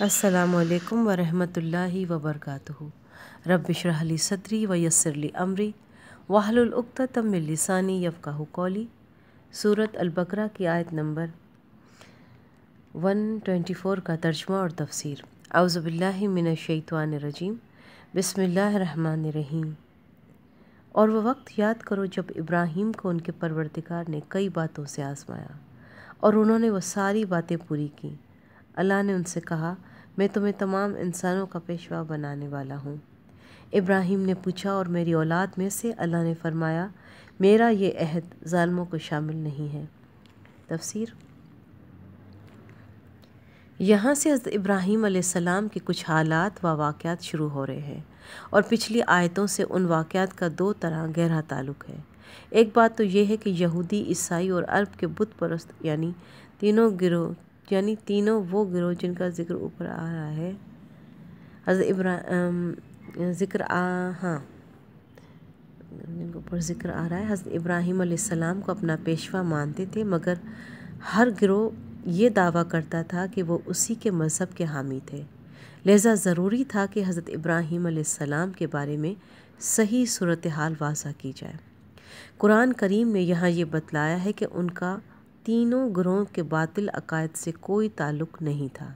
السلام علیکم ورحمۃ اللہ وبرکاتہ۔ رب اشرح لی صدری و یسر لی امری۔ واحلل العقدۃ من لسانی یفقہ قولی۔ سورت البقرہ کی آیت نمبر 124 کا ترجمہ اور تفسیر۔ اعوذ باللہ من الشیطان الرجیم۔ بسم اللہ الرحمن الرحیم۔ اور وہ وقت یاد کرو جب ابراہیم کو ان کے پروردگار نے کئی باتوں سے آزمایا اور انہوں نے وہ ساری باتیں پوری کیں۔ اللہ نے ان سے کہا، میں تمہیں تمام انسانوں کا پیشوا بنانے والا ہوں. ابراہیم نے پوچھا، اور میری اولاد میں سے اللہ نے فرمایا، میرا یہ عہد ظالموں کو شامل نہیں ہے. تفسیر یہاں سے حضرت ابراہیم علیہ السلام کے کچھ حالات و واقعات شروع ہو رہے ہیں، اور پچھلی آیتوں سے ان واقعات کا دو طرح گہرا تعلق ہے۔ ایک بات تو یہ ہے کہ یہودی عیسائی اور عرب کے بت پرست یعنی تینوں گروہ یعنی تینوں وہ گروہ جن کا ذکر اوپر آ رہا ہے۔ حضرت ابراہیم ذکر آ ہاں۔ جن کے اوپر ذکر آ رہا ہے، حضرت ابراہیم علیہ السلام کو اپنا پیشوا مانتے تھے، مگر ہر گروہ یہ دعویٰ کرتا تھا کہ وہ اسی کے مذہب کے حامی تھے۔ لہذا ضروری تھا کہ حضرت ابراہیم علیہ السلام کے بارے میں صحیح صورتحال واضح کی جائے۔ قرآن کریم نے یہاں یہ بتلایا ہے کہ ان کا تینوں گروہوں کے باطل عقائد سے کوئی تعلق نہیں تھا۔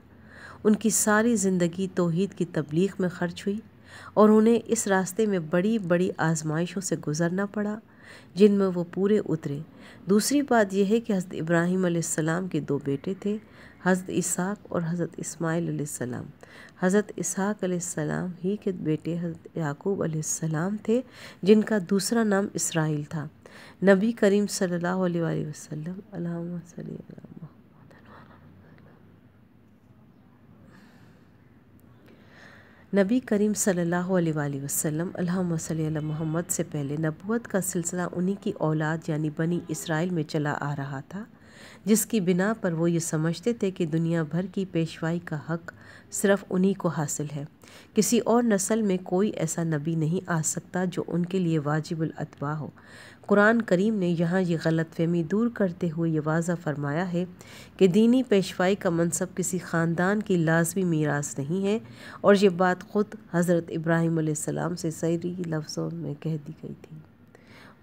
ان کی ساری زندگی توحید کی تبلیغ میں خرچ ہوئی اور انہیں اس راستے میں بڑی بڑی آزمائشوں سے گزرنا پڑا جن میں وہ پورے اترے۔ دوسری بات یہ ہے کہ حضرت ابراہیم علیہ السلام کے دو بیٹے تھے، حضرت اسحاق اور حضرت اسماعیل علیہ السلام۔ حضرت اسحاق علیہ السلام ہی کے بیٹے حضرت یعقوب علیہ السلام تھے، جن کا دوسرا نام اسرائیل تھا۔ نبی کریم صلی اللہ علیہ وآلہ وسلم، اللہم صلی اللہ علیہ نبی کریم صلی اللہ علیہ وآلہ وسلم، اللہم صلی اللہ محمد سے پہلے نبوت کا سلسلہ انہی کی اولاد یعنی بنی اسرائیل میں چلا آ رہا تھا۔ جس کی بنا پر وہ یہ سمجھتے تھے کہ دنیا بھر کی پیشوائی کا حق صرف انہی کو حاصل ہے۔ کسی اور نسل میں کوئی ایسا نبی نہیں آ سکتا جو ان کے لیے واجب الاتباع ہو۔ قرآن کریم نے یہاں یہ غلط فہمی دور کرتے ہوئے یہ واضح فرمایا ہے کہ دینی پیشوائی کا منصب کسی خاندان کی لازمی میراث نہیں ہے اور یہ بات خود حضرت ابراہیم علیہ السلام سے صحیح لفظوں میں کہہ دی گئی تھی۔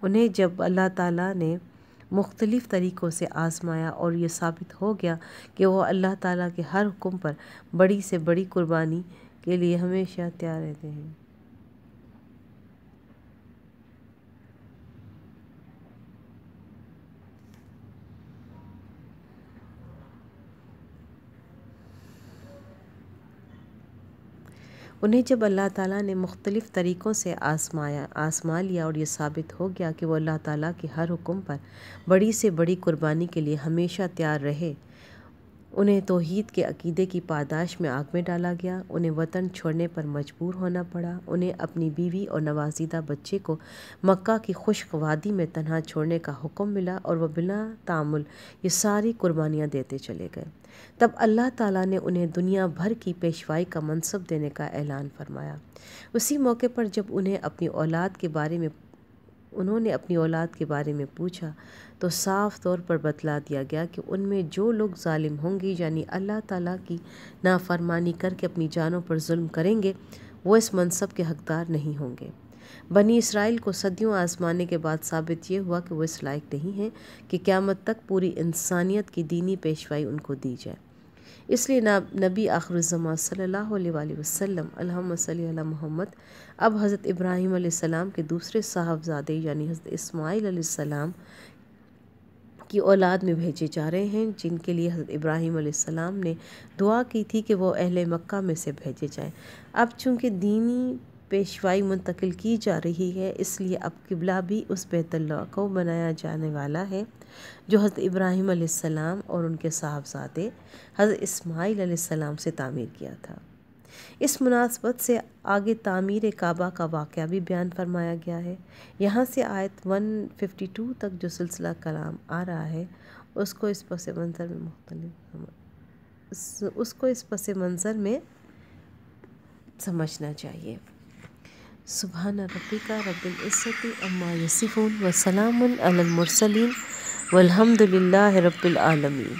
انہیں جب اللہ تعالیٰ نے مختلف طریقوں سے آزمایا اور یہ ثابت ہو گیا کہ وہ اللہ تعالیٰ کے ہر حکم پر بڑی سے بڑی قربانی کے لیے ہمیشہ تیار رہتے ہیں۔ انہیں جب اللہ تعالیٰ نے مختلف طریقوں سے آزمایا آزما لیا اور یہ ثابت ہو گیا کہ وہ اللہ تعالیٰ کے ہر حکم پر بڑی سے بڑی قربانی کے لیے ہمیشہ تیار رہے۔ انہیں توحید کے عقیدے کی پاداش میں آگ میں ڈالا گیا، انہیں وطن چھوڑنے پر مجبور ہونا پڑا، انہیں اپنی بیوی اور نوازیدہ بچے کو مکہ کی خشک وادی میں تنہا چھوڑنے کا حکم ملا اور وہ بلا تعمل یہ ساری قربانیاں دیتے چلے گئے۔ تب اللہ تعالیٰ نے انہیں دنیا بھر کی پیشوائی کا منصب دینے کا اعلان فرمایا۔ اسی موقع پر جب انہیں اپنی اولاد کے بارے میں انہوں نے اپنی اولاد کے بارے میں پوچھا تو صاف طور پر بتلا دیا گیا کہ ان میں جو لوگ ظالم ہوں گے یعنی اللہ تعالیٰ کی نافرمانی کر کے اپنی جانوں پر ظلم کریں گے، وہ اس منصب کے حقدار نہیں ہوں گے۔ بنی اسرائیل کو صدیوں آزمانے کے بعد ثابت یہ ہوا کہ وہ اس لائق نہیں ہیں کہ قیامت تک پوری انسانیت کی دینی پیشوائی ان کو دی جائے۔ اس لیے نبی آخر الزما صلی اللہ علیہ وآلہ وسلم الحمد صلی اللہ محمد، اب حضرت ابراہیم علیہ السلام کے دوسرے صاحبزادے یعنی حضرت اسماعیل علیہ السلام کی اولاد میں بھیجے جا رہے ہیں، جن کے لیے حضرت ابراہیم علیہ السلام نے دعا کی تھی کہ وہ اہل مکہ میں سے بھیجے جائیں۔ اب چونکہ دینی پیشوائی منتقل کی جا رہی ہے۔ اس لیے اب قبلہ بھی اس بیت اللہ کو بنایا جانے والا ہے، جو حضرت ابراہیم علیہ السلام اور ان کے صاحبزادے حضرت اسماعیل علیہ السلام سے تعمیر کیا تھا۔ اس مناسبت سے آگے تعمیر کعبہ کا واقعہ بھی بیان فرمایا گیا ہے۔ یہاں سے آیت 152 تک جو سلسلہ کلام آ رہا ہے، اس کو اس پس منظر میں مختلف اس کو اس پس منظر میں سمجھنا چاہیے۔ سبحان ربك رب العزة أما يصفون وسلام على المرسلين والحمد لله رب العالمين.